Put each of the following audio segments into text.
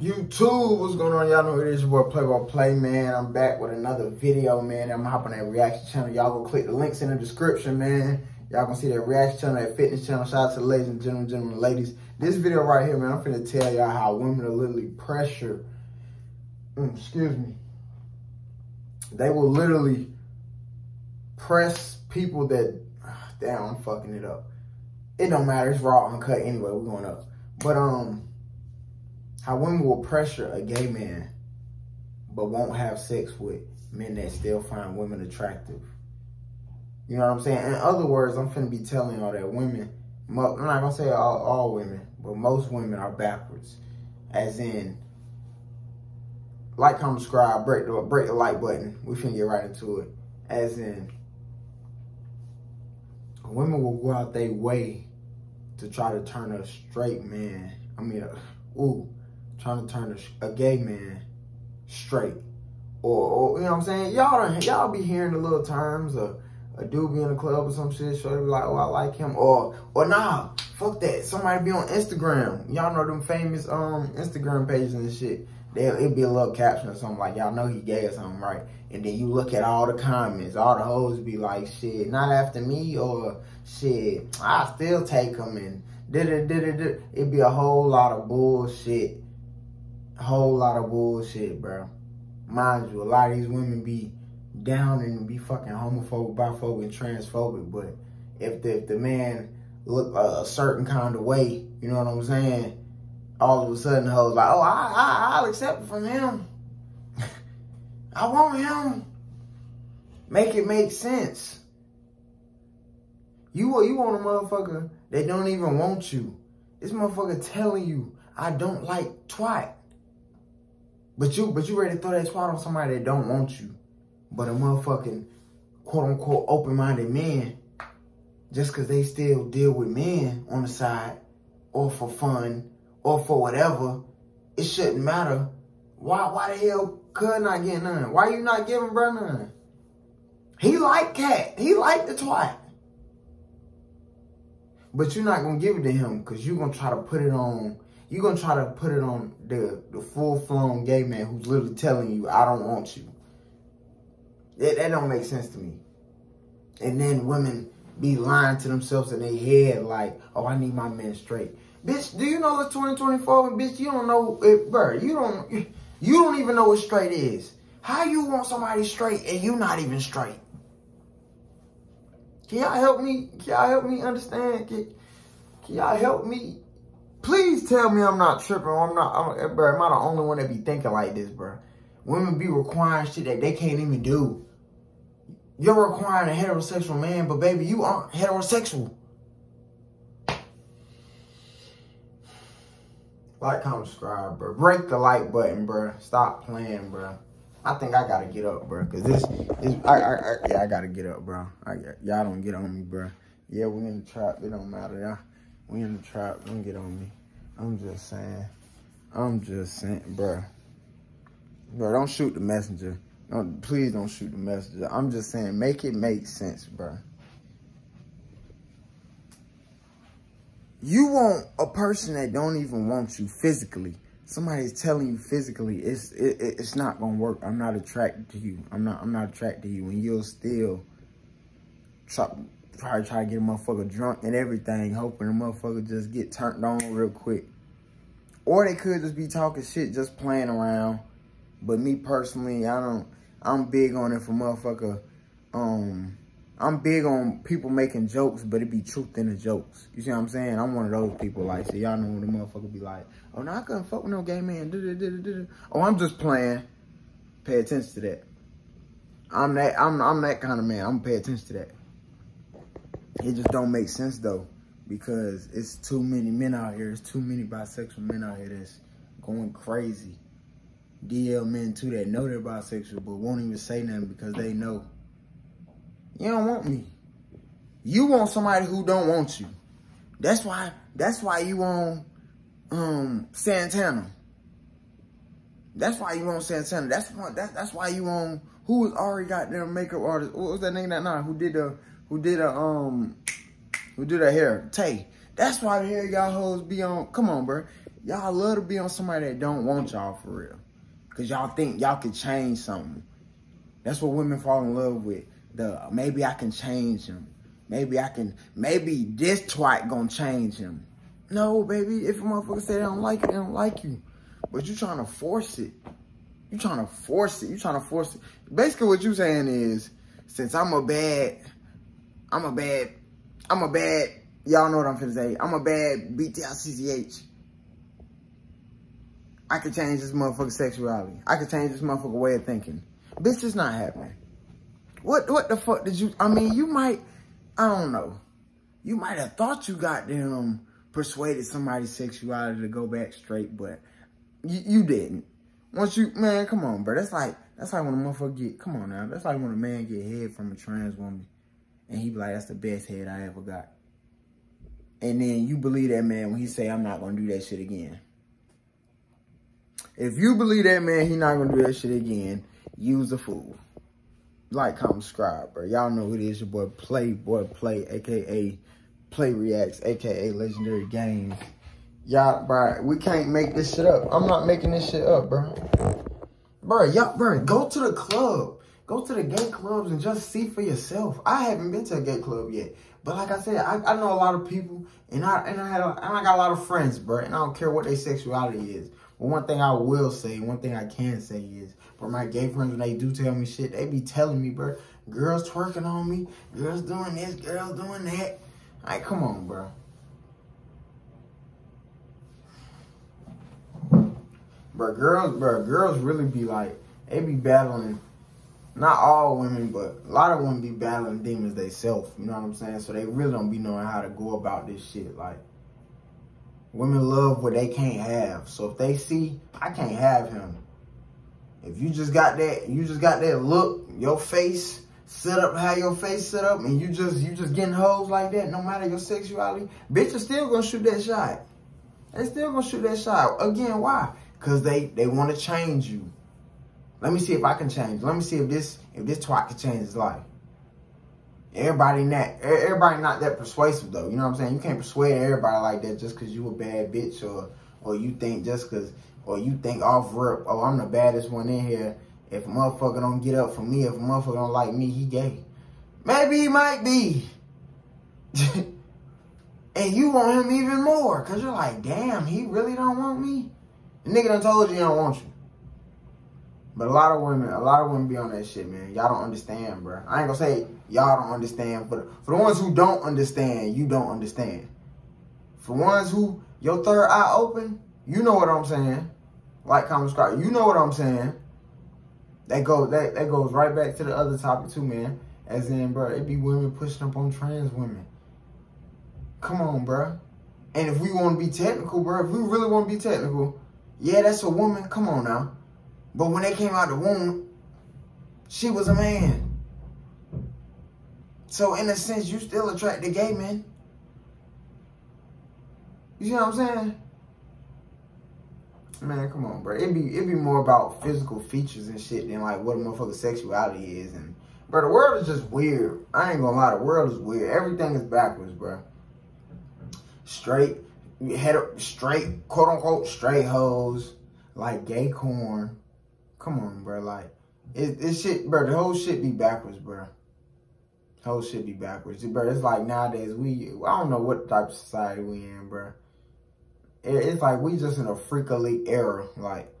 YouTube, what's going on? Y'all know it is your boy Playboy Play, man. I'm back with another video, man. I'm hopping that reaction channel. Y'all go click the links in the description, man. Y'all gonna see that reaction channel, that fitness channel. Shout out to the ladies and gentlemen, gentlemen, ladies. This video right here, man, I'm finna tell y'all how women are literally pressure. Mm, excuse me. They will literally press people that, ah, damn, I'm fucking it up. It don't matter. It's raw, uncut anyway. We're going up. But, um, how women will pressure a gay man but won't have sex with men that still find women attractive. You know what I'm saying? In other words, I'm finna be telling y'all that women, I'm not gonna say all, all women, but most women are backwards. As in, like, comment, subscribe, break the, break the like button. We finna get right into it. As in, women will go out their way to try to turn a straight man, I mean, uh, ooh, trying to turn a, a gay man straight. Or, or, you know what I'm saying? Y'all y'all be hearing the little terms of a dude be in a club or some shit, so they be like, oh, I like him. Or, or nah, fuck that. Somebody be on Instagram. Y'all know them famous um Instagram pages and shit. They'll, it'll be a little caption or something like, y'all know he gay or something, right? And then you look at all the comments. All the hoes be like, shit, not after me or shit, I still take him and did it, did it, It'd be a whole lot of bullshit whole lot of bullshit, bro. Mind you, a lot of these women be down and be fucking homophobic, biphobic, and transphobic. But if the, if the man look a, a, certain kind of way, you know what I'm saying? All of a sudden, hoes like, oh, I, I, I'll accept it from him. I want him. Make it make sense. You, you want a motherfucker that don't even want you. This motherfucker telling you, I don't like twat. But you, but you ready to throw that twat on somebody that don't want you, but a motherfucking quote unquote open minded man, just cause they still deal with men on the side, or for fun, or for whatever, it shouldn't matter. Why, why the hell could not get none? Why you not giving bro none? He like cat. He like the twat. But you're not gonna give it to him because you're gonna try to put it on you're gonna try to put it on the, the full-flown gay man who's literally telling you, I don't want you. That, that don't make sense to me. And then women be lying to themselves in their head like, oh, I need my man straight. Bitch, do you know it's 2024? And bitch, you don't know it, bro. You don't, you don't even know what straight is. How you want somebody straight and you not even straight? Can y'all help me? Can y'all help me understand? Can, can y'all help me Please tell me I'm not tripping. I'm not, I'm, eh, bro, am I the only one that be thinking like this, bro? Women be requiring shit that they can't even do. You're requiring a heterosexual man, but baby, you aren't heterosexual. Like, comment, subscribe, bro. Break the like button, bro. Stop playing, bro. I think I gotta get up, bro. Cause this is, I, I, I, yeah, I gotta get up, bro. y'all don't get on me, bro. Yeah, we in the trap. It don't matter, y'all. We in the trap. Don't get on me. I'm just saying. I'm just saying, bro. Bro, don't shoot the messenger. Don't, please don't shoot the messenger. I'm just saying, make it make sense, bro. You want a person that don't even want you physically. Somebody's telling you physically it's it, it's not gonna work. I'm not attracted to you. I'm not I'm not attracted to you, and you'll still try probably try to get a motherfucker drunk and everything, hoping the motherfucker just get turned on real quick. Or they could just be talking shit, just playing around. But me personally, I don't, I'm big on it for motherfucker, um, I'm big on people making jokes, but it be truth in the jokes. You see what I'm saying? I'm one of those people like, so y'all know when the motherfucker be like, oh, no, I couldn't fuck with no gay man. Oh, I'm just playing. Pay attention to that. I'm that, I'm, I'm that kind of man. I'm gonna pay attention to that. It just don't make sense though, because it's too many men out here. It's too many bisexual men out here that's going crazy. DL men too that know they're bisexual but won't even say nothing because they know. You don't want me. You want somebody who don't want you. That's why. That's why you want um Santana. That's why you want Santana. That's why. That, that's why you want who was already got their makeup artist. What was that name that night? Who did the who did a um who did a hair, Tay. That's why the hair y'all hoes be on. Come on, bro. y'all love to be on somebody that don't want y'all for real. Cause y'all think y'all can change something. That's what women fall in love with. The maybe I can change him. Maybe I can, maybe this twat gonna change him. No, baby, if a motherfucker say they don't like you, they don't like you. But you trying to force it. You trying to force it. You trying to force it. Basically what you saying is, since I'm a bad, I'm a bad, I'm a bad, y'all know what I'm finna say. I'm a bad BTICCH. I could change this motherfucker's sexuality. I could change this motherfucker way of thinking. Bitch, it's not happening. What what the fuck did you, I mean, you might, I don't know. You might have thought you got them persuaded somebody's sexuality to go back straight, but you, you didn't. Once you, man, come on, bro. That's like, that's like when a motherfucker get, come on now. That's like when a man get head from a trans woman and he be like, that's the best head I ever got. And then you believe that man when he say, I'm not going to do that shit again. If you believe that man, he not going to do that shit again, use a fool. Like, comment, subscribe, bro. Y'all know who it is. Your boy Playboy Play, a.k.a. Play Reacts, a.k.a. Legendary Gainz. Y'all, bro, we can't make this shit up. I'm not making this shit up, bro. Bro, y'all, bro, go to the club. Go to the gay clubs and just see for yourself. I haven't been to a gay club yet. But like I said, I, I know a lot of people and I and I had a, and I got a lot of friends, bro. And I don't care what their sexuality is. But one thing I will say, one thing I can say is, for my gay friends, when they do tell me shit, they be telling me, bro, girls twerking on me, girls doing this, girls doing that. Like, come on, bro. Bro, girls, bro, girls really be like, they be battling, not all women, but a lot of women be battling demons they self, you know what I'm saying? So they really don't be knowing how to go about this shit. Like, women love what they can't have. So if they see, I can't have him. If you just got that, you just got that look, your face set up how your face set up, and you just you just getting hoes like that, no matter your sexuality, bitches still gonna shoot that shot. They still gonna shoot that shot. Again, why? Cause they they want to change you. Let me see if I can change. Let me see if this if this twat can change his life. Everybody not everybody not that persuasive though. You know what I'm saying? You can't persuade everybody like that just cause you a bad bitch or or you think just cause or you think off rip, oh I'm the baddest one in here. If a motherfucker don't get up for me, if a motherfucker don't like me, he gay. Maybe he might be. and you want him even more. Cause you're like, damn, he really don't want me. The nigga done told you he don't want you. But a lot of women, a lot of women be on that shit, man. Y'all don't understand, bro. I ain't gonna say y'all don't understand. But for the ones who don't understand, you don't understand. For ones who, your third eye open, you know what I'm saying. Like, comment, subscribe. You know what I'm saying. That goes that, that goes right back to the other topic too, man. As in, bro, it be women pushing up on trans women. Come on, bro. And if we want to be technical, bro, if we really want to be technical, yeah, that's a woman. Come on now. But when they came out the womb, she was a man. So in a sense, you still attract the gay men. You see what I'm saying? Man, come on, bro. It'd be it be more about physical features and shit than like what a motherfucker's sexuality is. And bro, the world is just weird. I ain't gonna lie, the world is weird. Everything is backwards, bro. Straight head straight, quote unquote, straight hoes, like gay corn. Come on, bro. Like, it, it shit, bro, the whole shit be backwards, bro. The whole shit be backwards. Bro, it's like nowadays, we, I don't know what type of society we in, bro. It, it's like we just in a freak elite era. Like,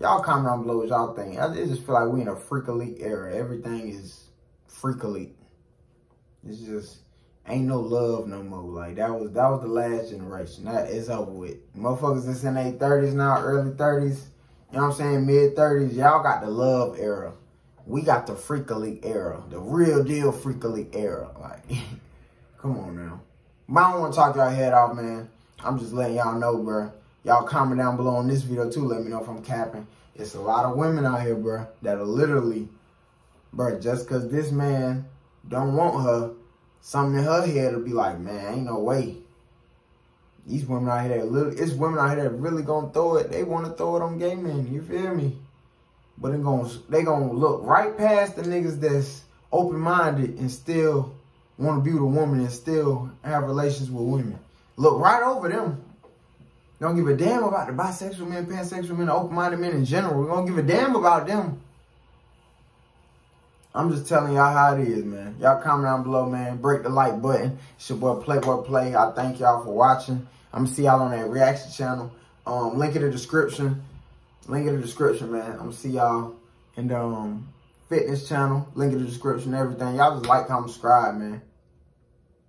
y'all comment down below what y'all think. I just feel like we in a freak elite era. Everything is freak elite. It's just, ain't no love no more. Like that was that was the last generation. That is over with. Motherfuckers that's in their thirties now, early thirties, you know what I'm saying, mid thirties, y'all got the love era. We got the freak elite era, the real deal freak elite era. Like, come on now. But I don't want to talk y'all head off, man. I'm just letting y'all know, bro. Y'all comment down below on this video too. Let me know if I'm capping. It's a lot of women out here, bro, that are literally, bro, just because this man don't want her, something in her head will be like, man, ain't no way. These women out here that it's women out here that really gonna throw it. They want to throw it on gay men. You feel me? But they gonna they gonna look right past the niggas that's open minded and still want to be with a woman and still have relations with women. Look right over them. don't give a damn about the bisexual men, pansexual men, open-minded men in general. We don't give a damn about them. I'm just telling y'all how it is, man. Y'all comment down below, man. Break the like button. It's your boy Playboy Play. I thank y'all for watching. I'm gonna see y'all on that reaction channel. Um, link in the description. Link in the description, man. I'm gonna see y'all in the um, fitness channel. Link in the description, everything. Y'all just like, comment, subscribe, man.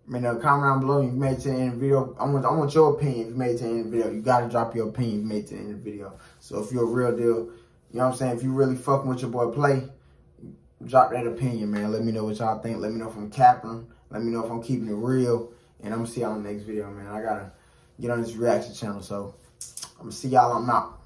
I mean, uh, comment down below if you made it to the end of the video. I want, I want your opinion if you made it to the end of the video. You got to drop your opinion if you made it to the end of the video. So if you're a real deal, you know what I'm saying? If you really fucking with your boy Play, drop that opinion, man. Let me know what y'all think. Let me know if I'm capping. Let me know if I'm keeping it real. And I'm going to see y'all in the next video, man. I got to get on this reaction channel. So I'm going to see y'all. I'm out.